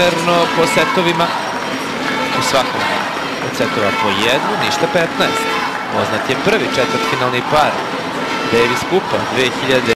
Verno po setovima u svakom od setova po jednu, ništa 15. Poznat je prvi četvrtfinalni par Davis Kupa 2000.